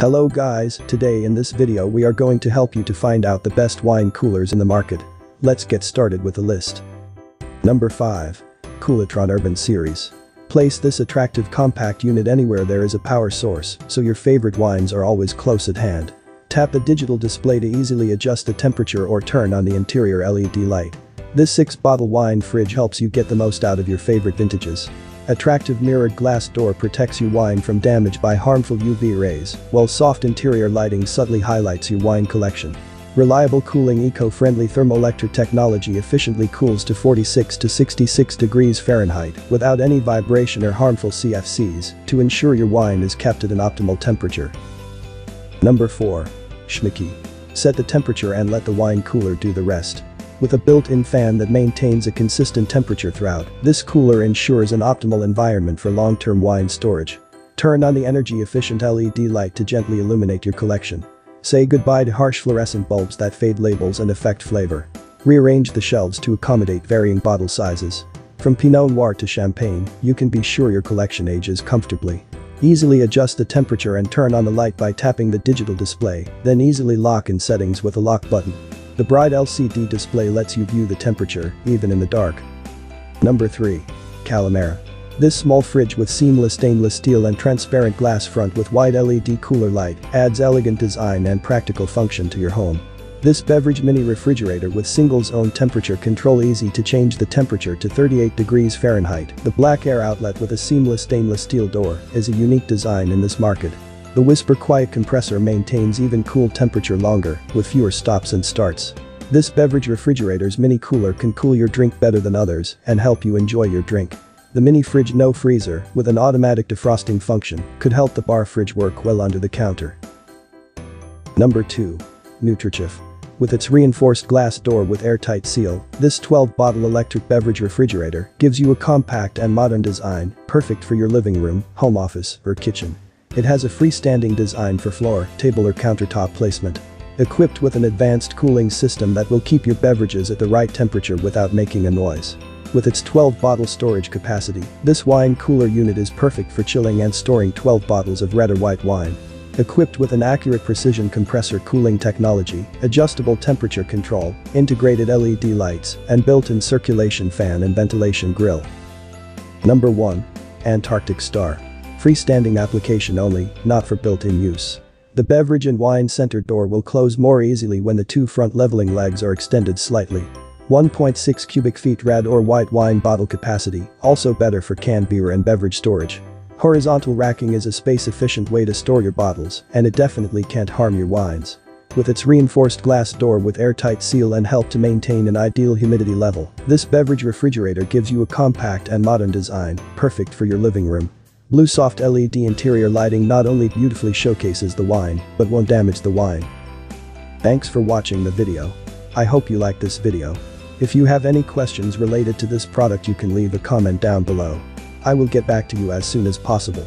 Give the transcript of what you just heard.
Hello guys, today in this video we are going to help you to find out the best wine coolers in the market. Let's get started with the list. Number 5. Koolatron Urban Series. Place this attractive compact unit anywhere there is a power source, so your favorite wines are always close at hand. Tap a digital display to easily adjust the temperature or turn on the interior LED light. This 6-bottle wine fridge helps you get the most out of your favorite vintages. Attractive mirrored glass door protects your wine from damage by harmful UV rays, while soft interior lighting subtly highlights your wine collection. Reliable cooling eco-friendly thermoelectric technology efficiently cools to 46 to 66 degrees Fahrenheit without any vibration or harmful CFCs to ensure your wine is kept at an optimal temperature. Number 4. SCHMECKE. Set the temperature and let the wine cooler do the rest. With a built-in fan that maintains a consistent temperature throughout, this cooler ensures an optimal environment for long-term wine storage. Turn on the energy-efficient LED light to gently illuminate your collection. Say goodbye to harsh fluorescent bulbs that fade labels and affect flavor. Rearrange the shelves to accommodate varying bottle sizes. From Pinot Noir to Champagne, you can be sure your collection ages comfortably. Easily adjust the temperature and turn on the light by tapping the digital display, then easily lock in settings with a lock button. The bright LCD display lets you view the temperature, even in the dark. Number 3. Kalamera. This small fridge with seamless stainless steel and transparent glass front with wide LED cooler light adds elegant design and practical function to your home. This beverage mini refrigerator with single zone temperature control easy to change the temperature to 38 degrees Fahrenheit. The black air outlet with a seamless stainless steel door is a unique design in this market. The Whisper Quiet compressor maintains even cool temperature longer, with fewer stops and starts. This beverage refrigerator's mini cooler can cool your drink better than others and help you enjoy your drink. The mini fridge no freezer, with an automatic defrosting function, could help the bar fridge work well under the counter. Number 2. Nutrichef. With its reinforced glass door with airtight seal, this 12-bottle electric beverage refrigerator gives you a compact and modern design, perfect for your living room, home office, or kitchen. It has a freestanding design for floor, table or countertop placement. Equipped with an advanced cooling system that will keep your beverages at the right temperature without making a noise. With its 12-bottle storage capacity, this wine cooler unit is perfect for chilling and storing 12 bottles of red or white wine. Equipped with an accurate precision compressor cooling technology, adjustable temperature control, integrated LED lights, and built-in circulation fan and ventilation grill. Number 1. Antarctic Star. Freestanding application only, not for built-in use. The beverage and wine center door will close more easily when the two front leveling legs are extended slightly. 1.6 cubic feet red or white wine bottle capacity, also better for canned beer and beverage storage. Horizontal racking is a space-efficient way to store your bottles, and it definitely can't harm your wines. With its reinforced glass door with airtight seal and help to maintain an ideal humidity level, this beverage refrigerator gives you a compact and modern design, perfect for your living room. Blue soft LED interior lighting not only beautifully showcases the wine, but won't damage the wine. Thanks for watching the video. I hope you like this video. If you have any questions related to this product you can leave a comment down below. I will get back to you as soon as possible.